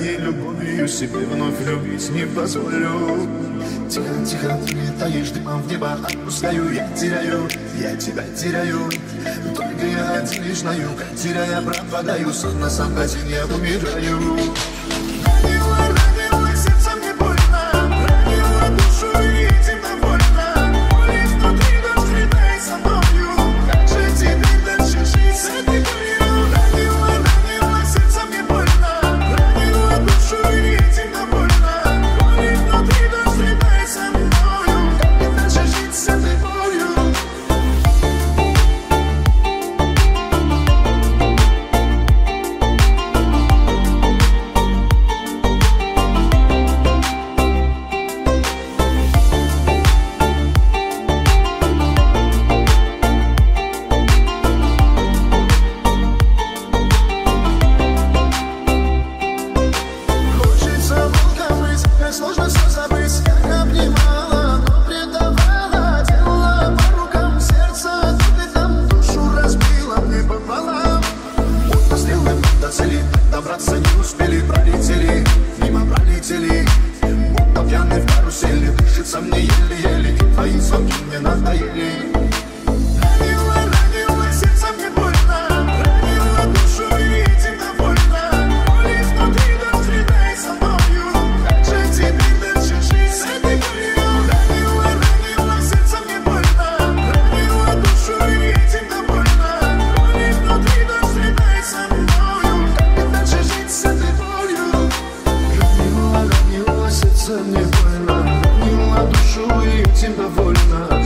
Ей любовью себе вновь любить не позволю. Тихо, тихо, ты летаешь дымом в небо Отпускаю, я теряю, я тебя теряю. Только я один лишь на юг Теряя, пропадаю, сон на сам один я умираю цели Добраться не успели, пролетели Мимо пролетели. Будто пьяный в карусели Дышится мне еле-еле. И твои звонки мне надоели больно. И на душу и тем довольна